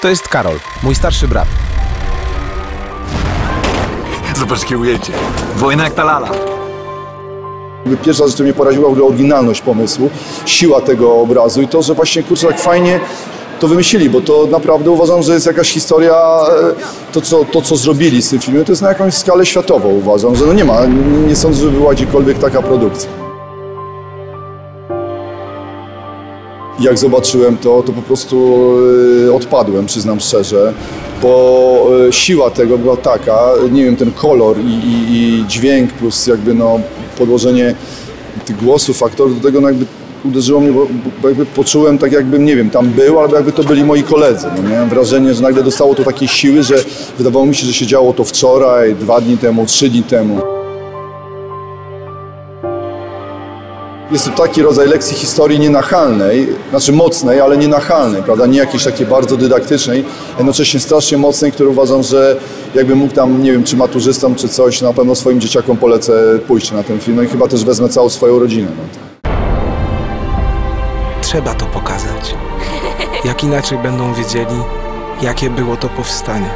To jest Karol, mój starszy brat. Zobacz, jakie ujęcie. Wojna jak ta lala. Pierwsza rzecz, co mnie poraziła, w ogóle oryginalność pomysłu, siła tego obrazu i to, że właśnie kurczę tak fajnie to wymyślili, bo to naprawdę uważam, że jest jakaś historia, e, to co, to co zrobili z tym filmem, to jest na jakąś skalę światową uważam, że no nie ma, nie sądzę, żeby była gdziekolwiek taka produkcja. Jak zobaczyłem to, to po prostu e, odpadłem, przyznam szczerze, bo e, siła tego była taka, nie wiem, ten kolor i, i, i dźwięk plus jakby no podłożenie tych głosów aktorów do tego no jakby uderzyło mnie, bo, bo jakby poczułem tak jakbym, nie wiem, tam był, albo jakby to byli moi koledzy. No, miałem wrażenie, że nagle dostało to takiej siły, że wydawało mi się, że się działo to wczoraj, dwa dni temu, trzy dni temu. Jest to taki rodzaj lekcji historii nienachalnej, znaczy mocnej, ale nienachalnej, prawda? Nie jakiejś takiej bardzo dydaktycznej, jednocześnie strasznie mocnej, który uważam, że jakbym mógł tam, nie wiem, czy maturzystom, czy coś, na pewno swoim dzieciakom polecę pójście na ten film. No i chyba też wezmę całą swoją rodzinę. No. Trzeba to pokazać. Jak inaczej będą wiedzieli, jakie było to powstanie.